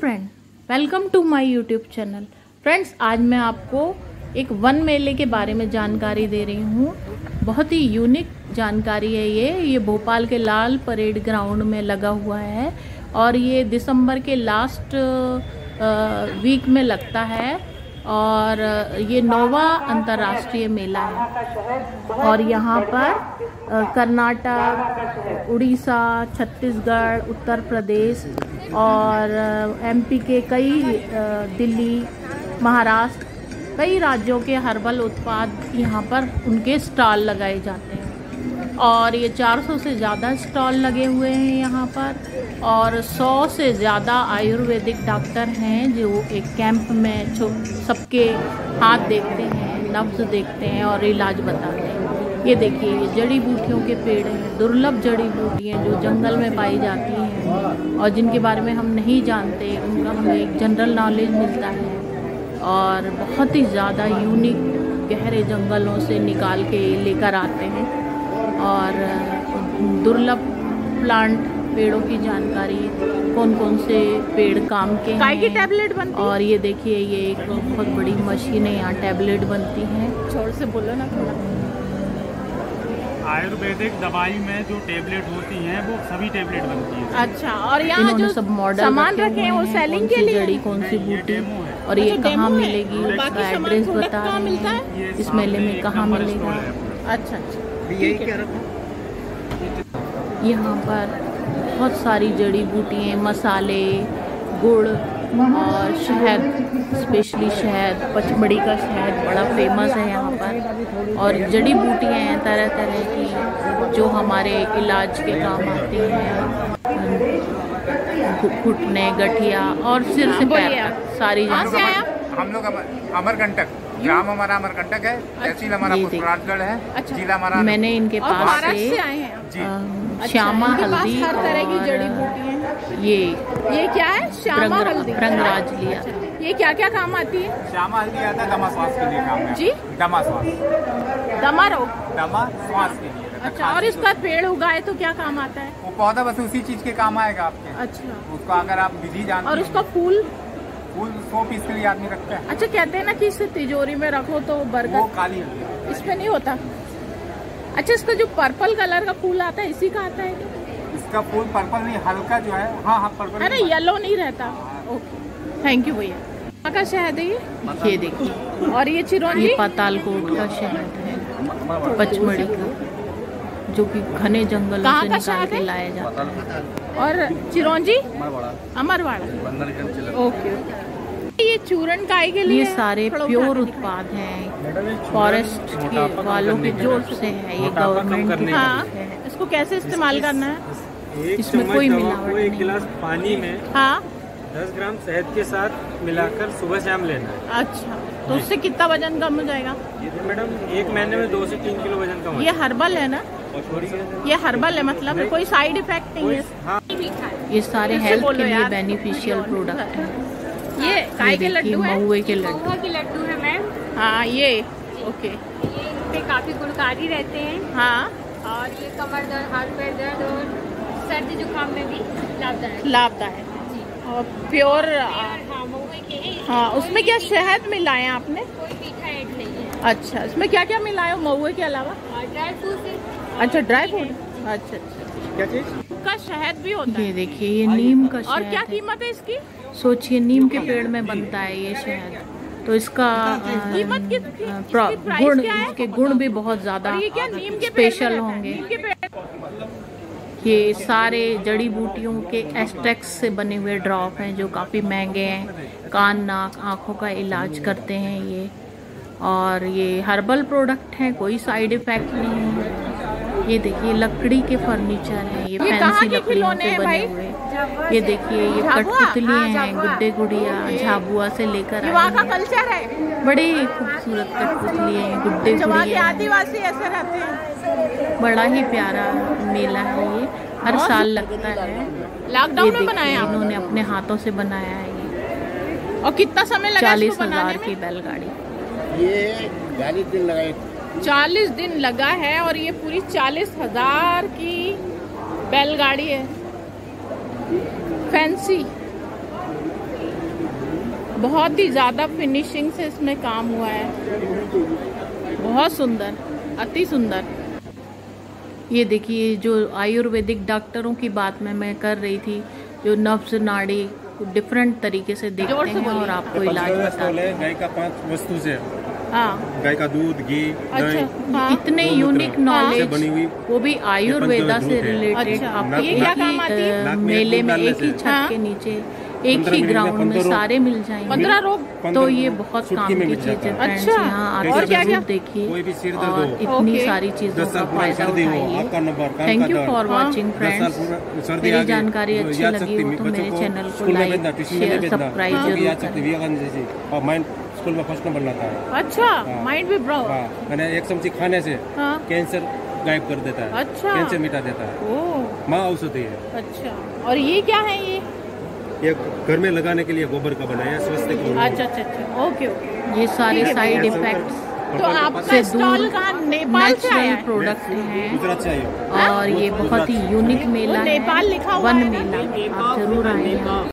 Friend welcome to my YouTube channel friends आज मैं आपको एक वन मेले के बारे में जानकारी दे रही हूँ। बहुत ही यूनिक जानकारी है ये। ये भोपाल के लाल परेड ग्राउंड में लगा हुआ है और ये दिसंबर के लास्ट वीक में लगता है और ये नोवा अंतर्राष्ट्रीय मेला है। और यहाँ पर कर्नाटक, उड़ीसा, छत्तीसगढ़, उत्तर प्रदेश और एमपी के कई दिल्ली, महाराष्ट्र, कई राज्यों के हर्बल उत्पाद यहाँ पर उनके स्टॉल लगाए जाते हैं। और ये 400 से ज़्यादा स्टॉल लगे हुए हैं यहाँ पर और 100 से ज़्यादा आयुर्वेदिक डॉक्टर हैं जो एक कैंप में सबके हाथ देखते हैं, नब्ज देखते हैं और इलाज बताते हैं। ये देखिए, ये जड़ी बूटियों के पेड़ हैं, दुर्लभ जड़ी बूटियाँ जो जंगल में पाई जाती हैं। और जिनके बारे में हम नहीं जानते उनका हमें एक जनरल नॉलेज मिलता है। और बहुत ही ज़्यादा यूनिक गहरे जंगलों से निकाल के लेकर आते हैं। और दुर्लभ प्लांट पेड़ों की जानकारी कौन कौन से पेड़ काम के हैं की टैबलेट बनती और ये देखिए ये एक बहुत बड़ी मशीन है यहाँ टैबलेट बनती है। छोड़ से बोलो ना थोड़ा। आयुर्वेदिक दवाई में जो टेबलेट होती हैं वो सभी टेबलेट बनती है। अच्छा और यहाँ जो सब मॉडल सामान रखे हैं वो सेलिंग के लिए? जड़ी कौन सी बूटी? और ये अच्छा, कहाँ मिलेगी? उसका एड्रेस बता रहे हैं। इस मेले में कहाँ मिलेगा? अच्छा अच्छा। यही क्या रखा? यहाँ पर बहुत सारी जड़ी बूटियाँ मसाले गुड़ और शहद स्पेशली शहद पचमड़ी का शहद बड़ा फ़ेमस है यहाँ पर। और जड़ी बूटियाँ हैं तरह तरह की जो हमारे इलाज के काम आती हैं। घुटने गठिया और सिर से पैर सारी हम लोग अमरकंटक ग्राम हमारा अमरकंटक है तहसील हमारा पुष्पराजगढ़ है अच्छा। जिला हमारा मैंने इनके पास से अच्छा, श्यामा हल्दी हर तरह की जड़ी बूटी ये। ये क्या है? श्यामा हल्दी। रंगराज लिया। ये क्या क्या काम आती है? श्यामा हल्दी आता है दमा श्वास के लिए काम है। जी? दमा श्वास। दमा रोग दमा श्वास के लिए। अच्छा और इसका पेड़ उगाए तो क्या काम आता है? वो पौधा बस उसी चीज़ के काम आएगा आपके। अच्छा। उसको अगर आप विधि जानते और उसका फूल? फूल सौ पीस के लिए आदमी रखता है। अच्छा कहते हैं ना कि इसे तिजोरी में रखो तो बरगद वो काली इसमें नहीं होता। अच्छा इसका जो पर्पल कलर का फूल आता है इसी का आता है इसका फूल पर्पल नहीं हल्का जो है हाँ हाँ पर्पल अरे येलो नहीं। रहता। ओके थैंक यू भैया। का शहद है ये? देखिए। और ये चिरौंजी? ये पातालकोट का शहद है। पचमढ़ी का। जो कि घने जंगल से निकाल के लाया जाता है। और चिरौंजी? अमरवाड़ा। ओके ये चूरन काय के लिए ये सारे प्योर उत्पाद हैं। फॉरेस्ट के वालों के ज़ोर से है ये गवर्नमेंट हाँ इसको कैसे इस्तेमाल करना है? इसमें कोई मिलावट एक गिलास पानी में हाँ। दस ग्राम शहद के साथ मिलाकर सुबह शाम लेना है। अच्छा तो उससे कितना वज़न कम हो जाएगा? ये तो मैडम एक महीने में दो से तीन किलो वज़न कम ये हर्बल है ना? ये हर्बल है मतलब कोई साइड इफ़ेक्ट नहीं है। हाँ। ये सारे हेल्थ के लिए बेनिफिशियल प्रोडक्ट हैं। ये काय के लड्डू है? महुए के लड्डू। के लड्डू है मैम। हाँ ये। ओके। ये काफ़ी गुणकारी रहते हैं। हाँ। और ये कमर दर्द हाथ पैर दर्द और सर्दी जुकाम में भी लाभदायक लाभदायक और प्योर हाँ, हाँ उसमें क्या शहद मिलाए आपने? कोई मीठा ऐड नहीं है। अच्छा इसमें क्या क्या मिलाया महुए के अलावा? ड्राई फ्रूट अच्छा ड्राई फ्रूट अच्छा अच्छा। क्या चीज़? का शहद भी होता है। ये देखिए ये नीम का शहद और क्या कीमत है इसकी? सोचिए नीम के पेड़ में बनता है ये शहद। तो इसका कीमत गुण इसके गुण भी बहुत ज़्यादा स्पेशल होंगे। ये सारे जड़ी बूटियों के एस्ट्रेक्स से बने हुए ड्रॉप हैं जो काफ़ी महँगे हैं। कान नाक आँखों का इलाज करते हैं ये। और ये हर्बल प्रोडक्ट हैं कोई साइड इफ़ेक्ट नहीं है। ये देखिए लकड़ी के फर्नीचर है ये, फैंसी लकड़ियों से बने हुए। ये देखिए ये कठपुतली हाँ, हैं गुड्डे गुड़िया झाबुआ से लेकर कल्चर है। बड़ी खूबसूरत कठपुतली है गुड्डे गुड़िया आदिवासी ऐसे रहते हैं। बड़ा ही प्यारा मेला है ये। हर साल लगता है। लॉकडाउन में बनाया इन्होंने अपने हाथों से बनाया है ये। और कितना समय लगा चालीस हज़ार की बैलगाड़ी। ये चालीस दिन लगाए चालीस दिन लगा है और ये पूरी चालीस हज़ार की बैलगाड़ी है। फैंसी बहुत ही ज़्यादा फिनिशिंग से इसमें काम हुआ है। बहुत सुंदर अति सुंदर। ये देखिए जो आयुर्वेदिक डॉक्टरों की बात में मैं कर रही थी जो नब्ज नाड़ी डिफरेंट तरीके से देखते हैं और आपको इलाज बताते गाय का पाँच वस्तु से। हाँ। गाय का दूध घी अच्छा हाँ। इतने यूनिक नॉलेज बनी हुई वो भी आयुर्वेदा से रिलेटेड अच्छा, आपको ही, है? मेले में एक ही छत हाँ। के नीचे। एक ही ग्राउंड में सारे मिल जाएँगे। पंद्रह रोग तो ये बहुत काम की चीज़ है। है। अच्छा, यहाँ और क्या क्या? देखिए। कोई भी सिर दर्द और इतनी सारी चीज़ों का फ़ायदा सर्दी उठाइए। आपका number can't thank you for watching friends मेरी जानकारी तो अच्छी लगी हो तो मेरे चैनल को लाइक शेयर सब्सक्राइब ज़रूर करें। स्कूल में फ़र्स्ट नंबर लाता है। अच्छा हाँ। माइंड भी ब्रो हाँ, मैंने एक चमची खाने से हाँ। कैंसर गायब कर देता है। अच्छा। कैंसर मिटा देता है। माँ औषधि है। अच्छा। और ये क्या है ये? ये घर में लगाने के लिए गोबर का बनाया है स्वास्थ्य अच्छा अच्छा अच्छा। Okay okay. ये सारे साइड इफेक्ट्स तो आपका स्टॉल का नेपाल से आया प्रोडक्ट है प्रोडक्ट हैं। गुजरात से और ये बहुत ही यूनिक मेला नेपाल लिखा हुआ वन है? मेला। आप ज़रूर आए यहाँ